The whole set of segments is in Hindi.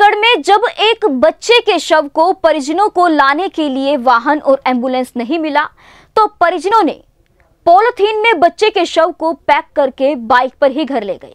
छत्तीसगढ़ में जब एक बच्चे के शव को परिजनों को लाने के लिए वाहन और एंबुलेंस नहीं मिला तो परिजनों ने पॉलिथीन में बच्चे के शव को पैक करके बाइक पर ही घर ले गए।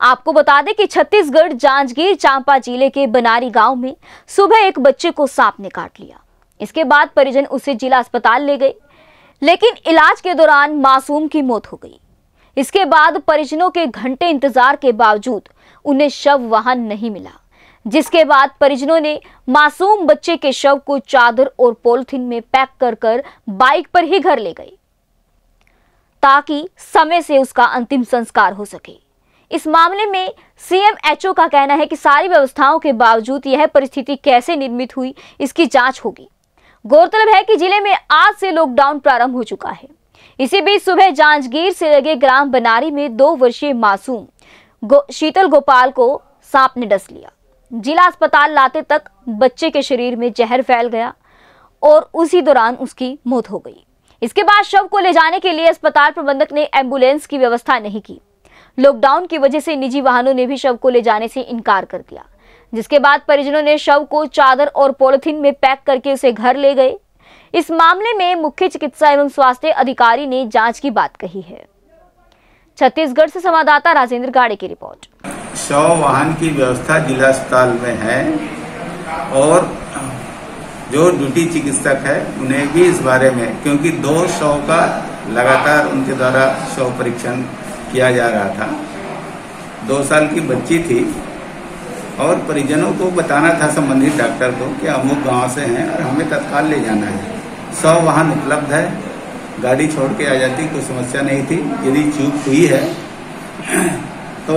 आपको बता दें कि छत्तीसगढ़, जांजगीर, चांपा ज़िले के बनारी गाँव में सुबह एक बच्चे को सांप ने काट लिया। इसके बाद परिजन उसे जिला अस्पताल ले गए, लेकिन इलाज के दौरान मासूम की मौत हो गई। इसके बाद परिजनों के घंटे इंतज़ार के बावजूद उन्हें शव वाहन नहीं मिला। जिसके बाद परिजनों ने मासूम बच्चे के शव को चादर और पॉलिथीन में पैक कर कर बाइक पर ही घर ले गए ताकि समय से उसका अंतिम संस्कार हो सके। इस मामले में सीएम का कहना है कि सारी व्यवस्थाओं के बावजूद यह परिस्थिति कैसे निर्मित हुई इसकी जाँच होगी। गौरतलब है कि ज़िले में आज से लॉकडाउन प्रारंभ हो चुका है। इसी बीच सुबह जांजगीर से लगे ग्राम बनारी में दो वर्षीय मासूम गो, शीतल गोपाल को सांप ने डस लिया। जिला अस्पताल लाते तक बच्चे के शरीर में जहर फैल गया और उसी दौरान उसकी मौत हो गई। इसके बाद शव को ले जाने के लिए अस्पताल प्रबंधक ने एंबुलेंस की व्यवस्था नहीं की। लॉकडाउन की वजह से निजी वाहनों ने भी शव को ले जाने से इनकार कर दिया, जिसके बाद परिजनों ने शव को चादर और पॉलिथीन में पैक करके उसे घर ले गए। इस मामले में मुख्य चिकित्सा एवं स्वास्थ्य अधिकारी ने जाँच की बात कही है। छत्तीसगढ़ से संवाददाता राजेंद्र गाड़े की रिपोर्ट। शव वाहन की व्यवस्था जिला अस्पताल में है और जो ड्यूटी चिकित्सक है, उन्हें भी इस बारे में, क्योंकि दो सौ का लगातार उनके द्वारा शव परीक्षण किया जा रहा था। दो साल की बच्ची थी और परिजनों को बताना था, संबंधित डॉक्टर को, कि अमुक गाँव से हैं और हमें तत्काल ले जाना है। सौ वाहन उपलब्ध है। गाड़ी छोड़ के आ जाती, कोई समस्या नहीं थी। यदि चूक हुई है तो